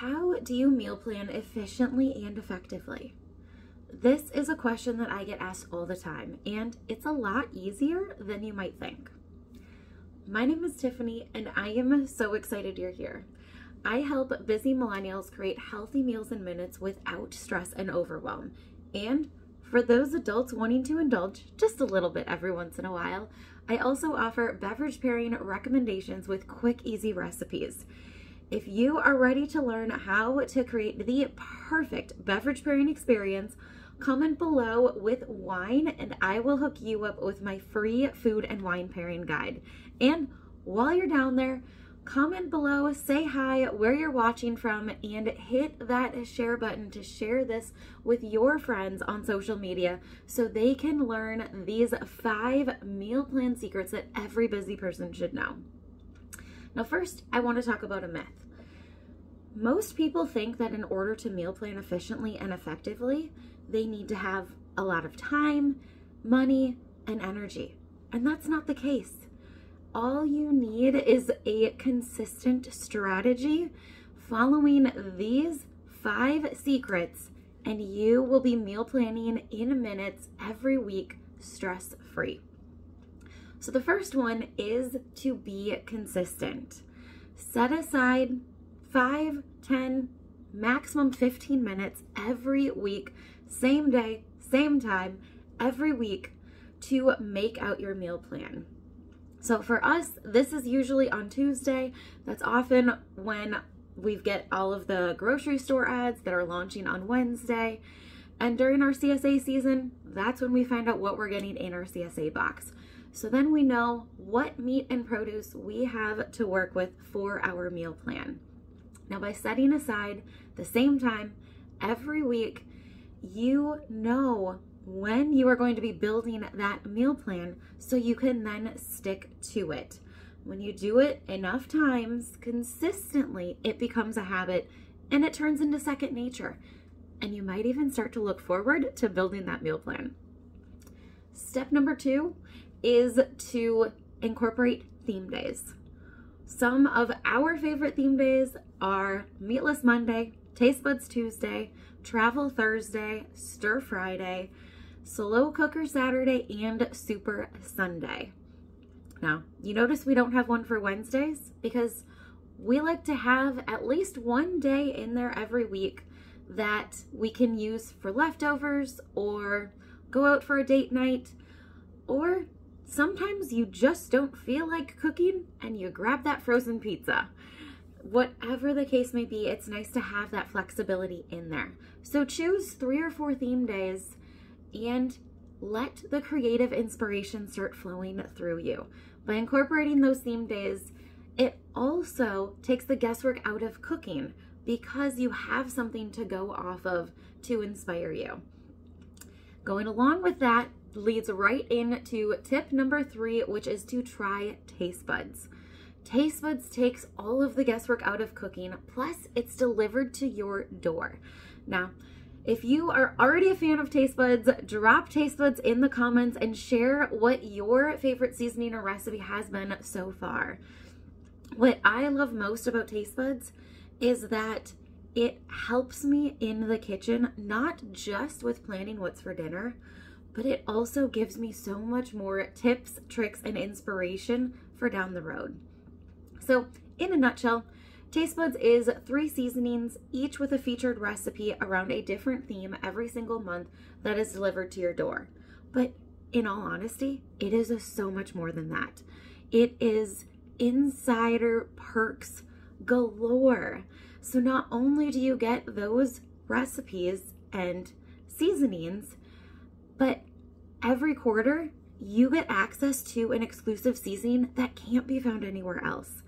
How do you meal plan efficiently and effectively? This is a question that I get asked all the time, and it's a lot easier than you might think. My name is Tiffany, and I am so excited you're here. I help busy millennials create healthy meals in minutes without stress and overwhelm. And for those adults wanting to indulge just a little bit every once in a while, I also offer beverage pairing recommendations with quick, easy recipes. If you are ready to learn how to create the perfect beverage pairing experience, comment below with wine and I will hook you up with my free food and wine pairing guide. And while you're down there, comment below, say hi, where you're watching from, and hit that share button to share this with your friends on social media so they can learn these five meal plan secrets that every busy person should know. Now, first, I want to talk about a myth. Most people think that in order to meal plan efficiently and effectively, they need to have a lot of time, money, and energy. And that's not the case. All you need is a consistent strategy following these five secrets, and you will be meal planning in minutes every week stress free. So, the first one is to be consistent. Set aside 5, 10, maximum 15 minutes every week, same day, same time, every week to make out your meal plan. So for us, this is usually on Tuesday. That's often when we get all of the grocery store ads that are launching on Wednesday. And during our CSA season, that's when we find out what we're getting in our CSA box. So then we know what meat and produce we have to work with for our meal plan. Now, by setting aside the same time every week, you know when you are going to be building that meal plan so you can then stick to it. When you do it enough times consistently, it becomes a habit and it turns into second nature. And you might even start to look forward to building that meal plan. Step number two is to incorporate theme days. Some of our favorite theme days are Meatless Monday, Taste Buds Tuesday, Travel Thursday, Stir Friday, Slow Cooker Saturday, and Super Sunday. Now, you notice we don't have one for Wednesdays because we like to have at least one day in there every week that we can use for leftovers or go out for a date night or sometimes you just don't feel like cooking and you grab that frozen pizza. Whatever the case may be, it's nice to have that flexibility in there. So choose three or four theme days and let the creative inspiration start flowing through you. By incorporating those theme days, it also takes the guesswork out of cooking because you have something to go off of to inspire you. Going along with that, leads right into tip number three, which is to try taste buds. Taste buds takes all of the guesswork out of cooking, plus it's delivered to your door. Now, if you are already a fan of taste buds, drop taste buds in the comments and share what your favorite seasoning or recipe has been so far. What I love most about taste buds is that it helps me in the kitchen, not just with planning what's for dinner, but it also gives me so much more tips, tricks, and inspiration for down the road. So, in a nutshell, Taste Buds is three seasonings, each with a featured recipe around a different theme every single month that is delivered to your door. But in all honesty, it is so much more than that. It is insider perks galore. So not only do you get those recipes and seasonings, but every quarter you get access to an exclusive seasoning that can't be found anywhere else.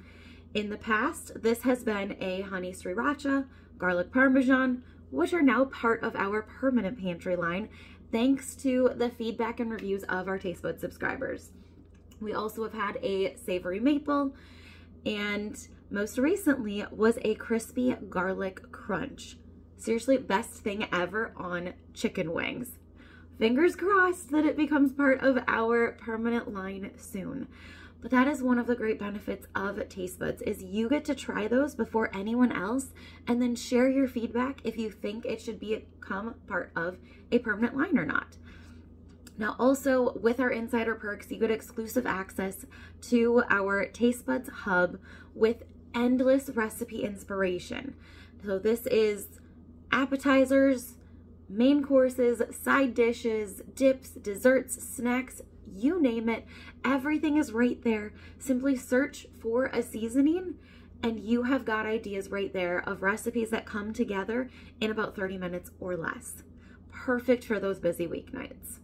In the past, this has been a honey sriracha, garlic parmesan, which are now part of our permanent pantry line thanks to the feedback and reviews of our Taste Bud subscribers. We also have had a savory maple and most recently was a crispy garlic crunch. Seriously, best thing ever on chicken wings. Fingers crossed that it becomes part of our permanent line soon. But that is one of the great benefits of taste buds is you get to try those before anyone else and then share your feedback if you think it should become part of a permanent line or not. Now, also with our insider perks, you get exclusive access to our Taste Buds Hub with endless recipe inspiration. So, this is appetizers, main courses, side dishes, dips, desserts, snacks, you name it. Everything is right there. Simply search for a seasoning and you have got ideas right there of recipes that come together in about 30 minutes or less. Perfect for those busy weeknights.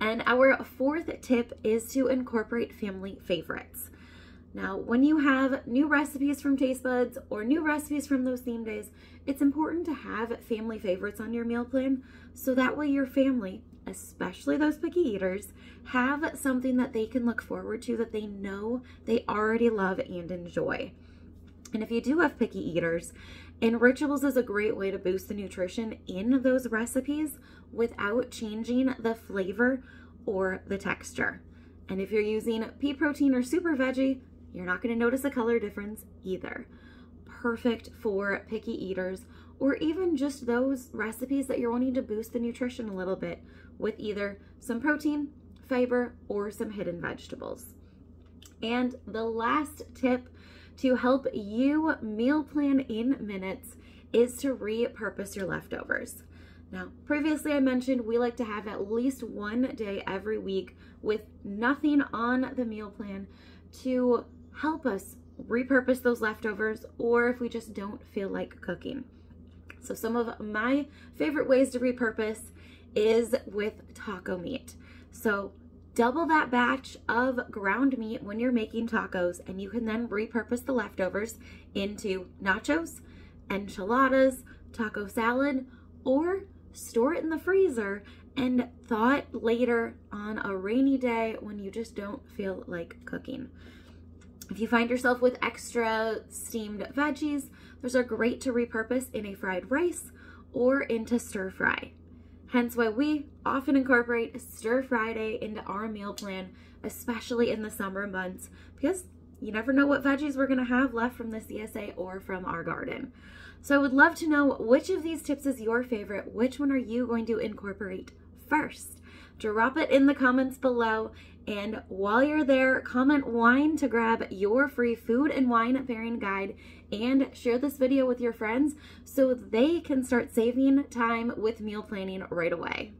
And our fourth tip is to incorporate family favorites. Now, when you have new recipes from Taste Buds or new recipes from those theme days, it's important to have family favorites on your meal plan so that way your family, especially those picky eaters, have something that they can look forward to that they know they already love and enjoy. And if you do have picky eaters, Enrichables is a great way to boost the nutrition in those recipes without changing the flavor or the texture. And if you're using pea protein or super veggie, you're not going to notice a color difference either. Perfect for picky eaters or even just those recipes that you're wanting to boost the nutrition a little bit with either some protein, fiber, or some hidden vegetables. And the last tip to help you meal plan in minutes is to repurpose your leftovers. Now, previously I mentioned we like to have at least one day every week with nothing on the meal plan to help us repurpose those leftovers or if we just don't feel like cooking. So some of my favorite ways to repurpose is with taco meat. So double that batch of ground meat when you're making tacos and you can then repurpose the leftovers into nachos, enchiladas, taco salad, or store it in the freezer and thaw it later on a rainy day when you just don't feel like cooking. If you find yourself with extra steamed veggies, those are great to repurpose in a fried rice or into stir fry. Hence why we often incorporate Stir Friday into our meal plan, especially in the summer months, because you never know what veggies we're going to have left from the CSA or from our garden. So I would love to know which of these tips is your favorite. Which one are you going to incorporate first? Drop it in the comments below. And while you're there, comment wine to grab your free food and wine pairing guide and share this video with your friends so they can start saving time with meal planning right away.